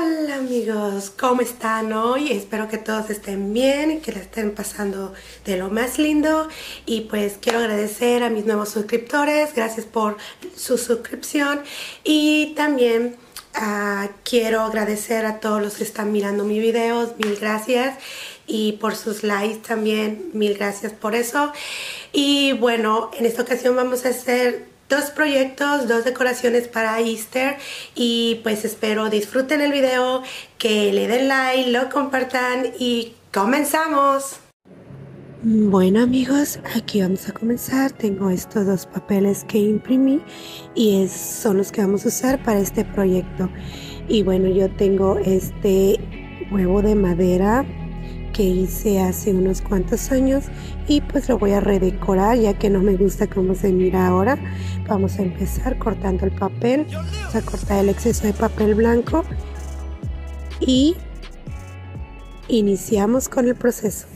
Hola amigos, ¿cómo están hoy? Espero que todos estén bien que la estén pasando de lo más lindo. Y pues quiero agradecer a mis nuevos suscriptores, gracias por su suscripción. Y también uh, quiero agradecer a todos los que están mirando mis videos, mil gracias. Y por sus likes también, mil gracias por eso. Y bueno, en esta ocasión vamos a hacer dos proyectos, dos decoraciones para Easter y pues espero disfruten el video, que le den like, lo compartan y comenzamos. Bueno amigos, aquí vamos a comenzar. Tengo estos dos papeles que imprimí y es, son los que vamos a usar para este proyecto. Y bueno, yo tengo este huevo de madera que hice hace unos cuantos años y pues lo voy a redecorar ya que no me gusta cómo se mira ahora. Vamos a empezar cortando el papel, vamos a cortar el exceso de papel blanco y iniciamos con el proceso.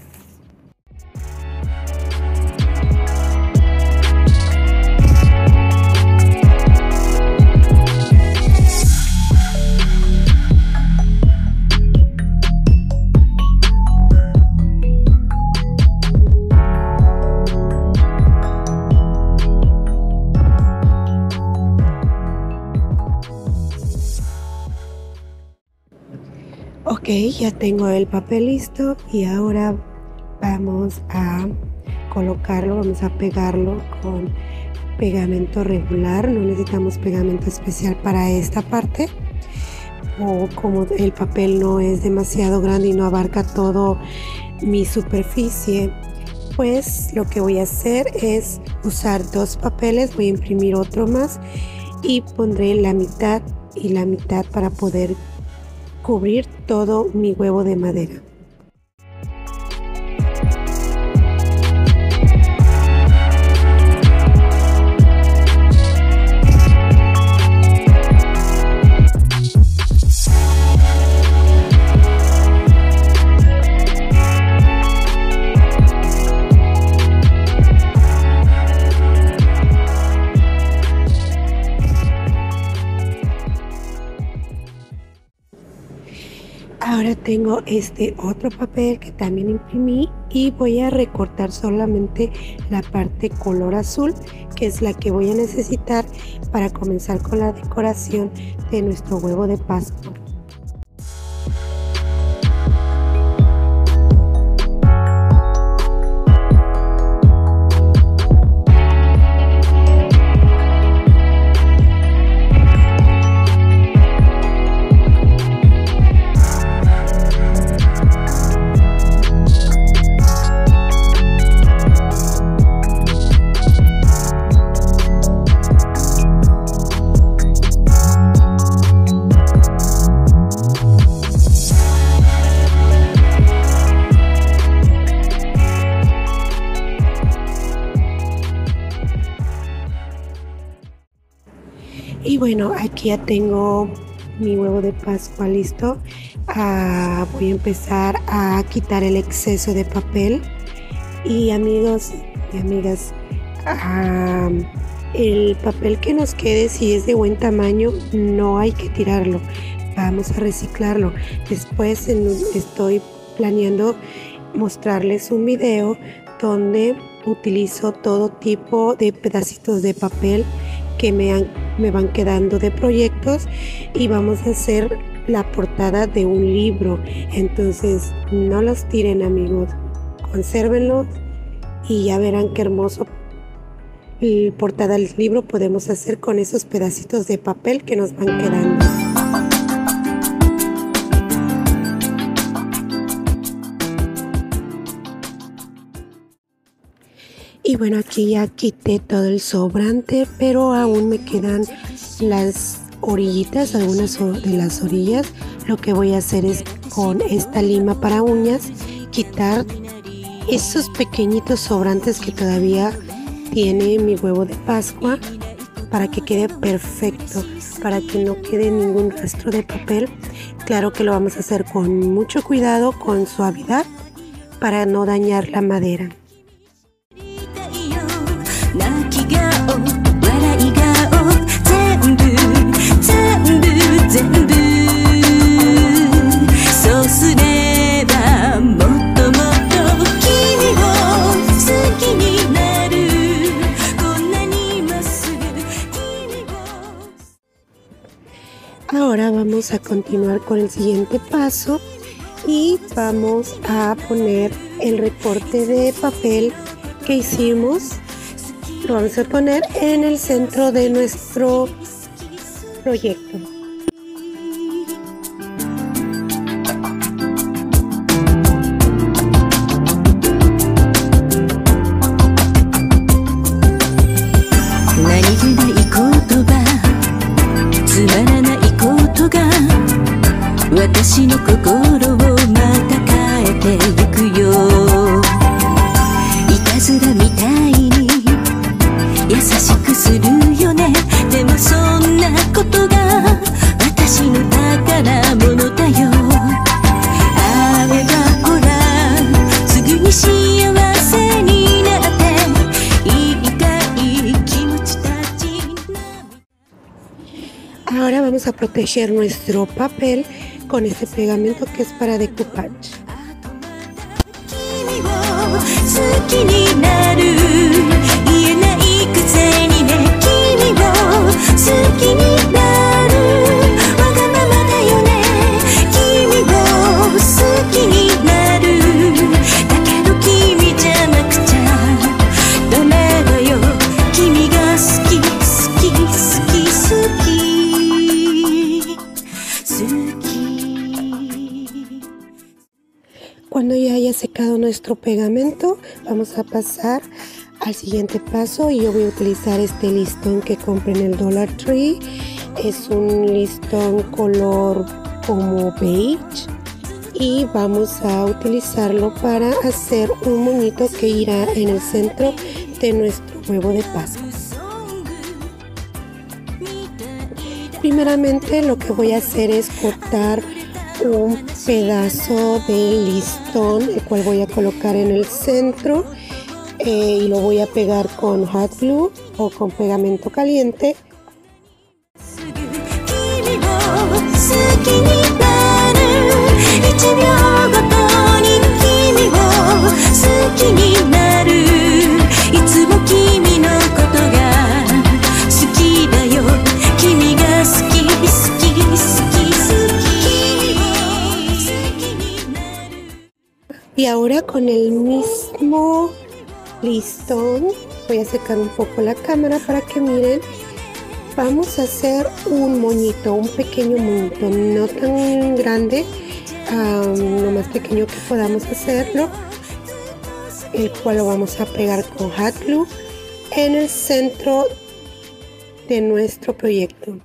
Ya tengo el papel listo y ahora vamos a colocarlo, vamos a pegarlo con pegamento regular, no necesitamos pegamento especial para esta parte. O como el papel no es demasiado grande y no abarca todo mi superficie pues lo que voy a hacer es usar dos papeles voy a imprimir otro más y pondré la mitad y la mitad para poder cubrir todo mi huevo de madera. Ahora tengo este otro papel que también imprimí y voy a recortar solamente la parte color azul que es la que voy a necesitar para comenzar con la decoración de nuestro huevo de Pascua. Bueno, aquí ya tengo mi huevo de pascua listo. Ah, voy a empezar a quitar el exceso de papel. Y amigos y amigas, el papel que nos quede, si es de buen tamaño, no hay que tirarlo. Vamos a reciclarlo. Después estoy planeando mostrarles un video donde utilizo todo tipo de pedacitos de papel que me, me van quedando de proyectos y vamos a hacer la portada de un libro. Entonces, no los tiren amigos, consérvenlos y ya verán qué hermoso portada del libro podemos hacer con esos pedacitos de papel que nos van quedando. Y bueno, aquí ya quité todo el sobrante, pero aún me quedan las orillitas, algunas de las orillas. Lo que voy a hacer es con esta lima para uñas quitar esos pequeñitos sobrantes que todavía tiene mi huevo de Pascua para que quede perfecto, para que no quede ningún rastro de papel. Claro que lo vamos a hacer con mucho cuidado, con suavidad, para no dañar la madera. Vamos a continuar con el siguiente paso y vamos a poner el recorte de papel que hicimos. Lo vamos a poner en el centro de nuestro proyecto a proteger nuestro papel con este pegamento que es para decoupage. Nuestro pegamento, vamos a pasar al siguiente paso y yo voy a utilizar este listón que compré en el Dollar Tree. Es un listón color como beige y vamos a utilizarlo para hacer un monito que irá en el centro de nuestro huevo de Pascua. Primeramente lo que voy a hacer es cortar un pedazo de listón el cual voy a colocar en el centro eh, y lo voy a pegar con hot glue o con pegamento caliente con el mismo listón, voy a secar un poco la cámara para que miren. Vamos a hacer un moñito, un pequeño moñito, no tan grande, lo más pequeño que podamos hacerlo, el cual lo vamos a pegar con hot glue en el centro de nuestro proyecto.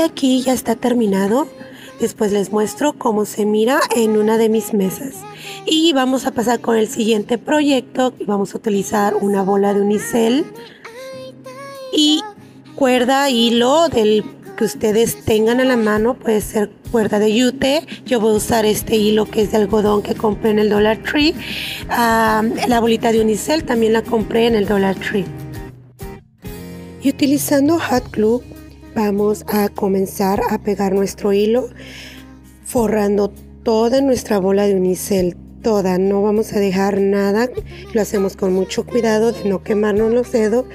Aquí ya está terminado. Después les muestro cómo se mira en una de mis mesas. Y vamos a pasar con el siguiente proyecto. Vamos a utilizar una bola de unicel y cuerda, hilo del que ustedes tengan a la mano. Puede ser cuerda de yute. Yo voy a usar este hilo que es de algodón que compré en el Dollar Tree. Ah, la bolita de unicel también la compré en el Dollar Tree. Y utilizando hot glue vamos a comenzar a pegar nuestro hilo forrando toda nuestra bola de unicel toda. No vamos a dejar nada. Lo hacemos con mucho cuidado de no quemarnos los dedos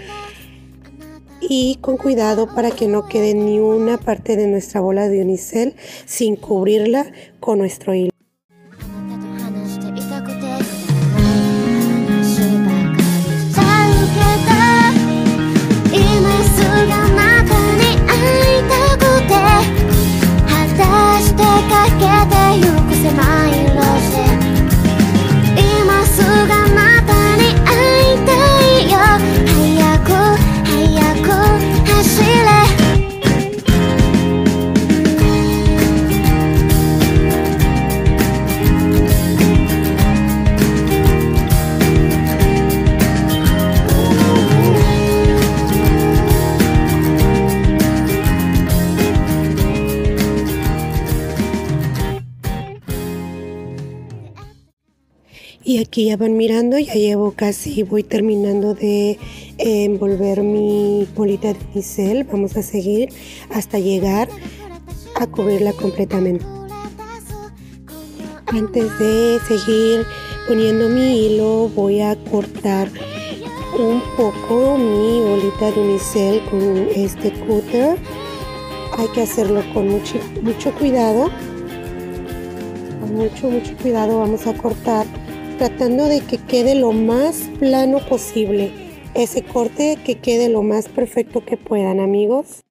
y con cuidado para que no quede ni una parte de nuestra bola de unicel sin cubrirla con nuestro hilo Y aquí ya van mirando, ya llevo casi, voy terminando de envolver mi bolita de pincel. Vamos a seguir hasta llegar a cubrirla completamente. Antes de seguir poniendo mi hilo, voy a cortar un poco mi bolita de unicel con este cúter. Hay que hacerlo con mucho, mucho cuidado. Con mucho, mucho cuidado vamos a cortar tratando de que quede lo más plano posible. Ese corte que quede lo más perfecto que puedan, amigos.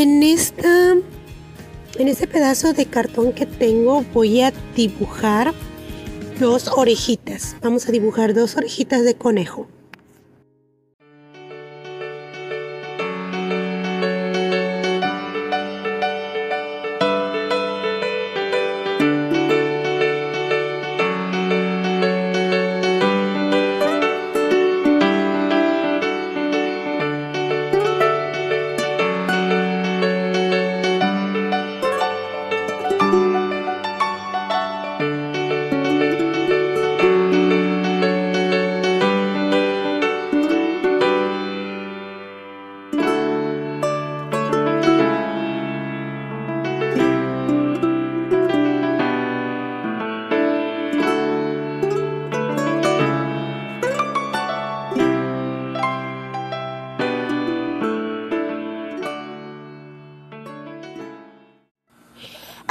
En esta en este pedazo de cartón que tengo voy a dibujar dos orejitas. Vamos a dibujar dos orejitas de conejo.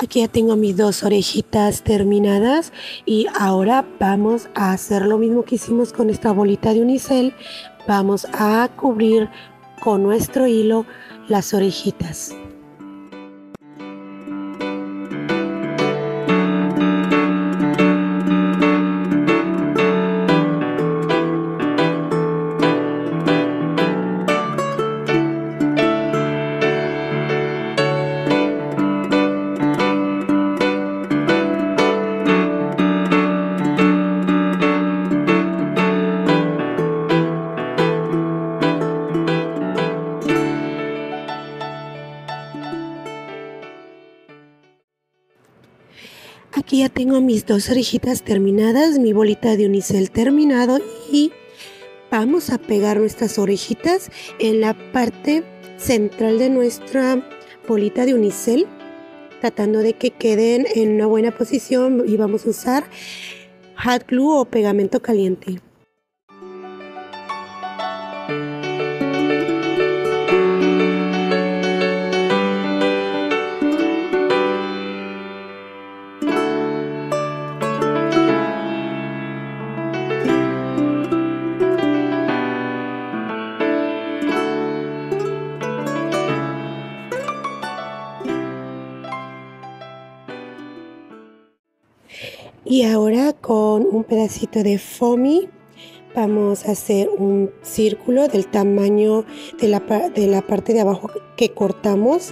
Aquí ya tengo mis dos orejitas terminadas y ahora vamos a hacer lo mismo que hicimos con esta bolita de unicel. Vamos a cubrir con nuestro hilo las orejitas. Tengo mis dos orejitas terminadas, mi bolita de unicel terminado y vamos a pegar nuestras orejitas en la parte central de nuestra bolita de unicel tratando de que queden en una buena posición y vamos a usar hot glue o pegamento caliente. Y ahora con un pedacito de foamy vamos a hacer un círculo del tamaño de la, de la parte de abajo que cortamos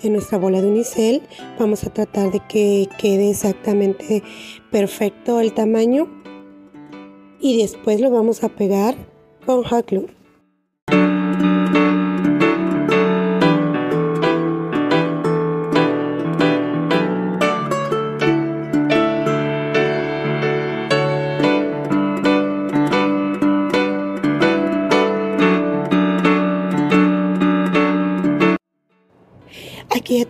de nuestra bola de unicel. Vamos a tratar de que quede exactamente perfecto el tamaño. Y después lo vamos a pegar con hot glue.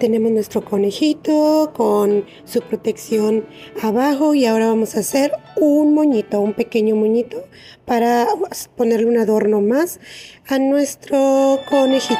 Tenemos nuestro conejito con su protección abajo y ahora vamos a hacer un moñito, un pequeño moñito para ponerle un adorno más a nuestro conejito.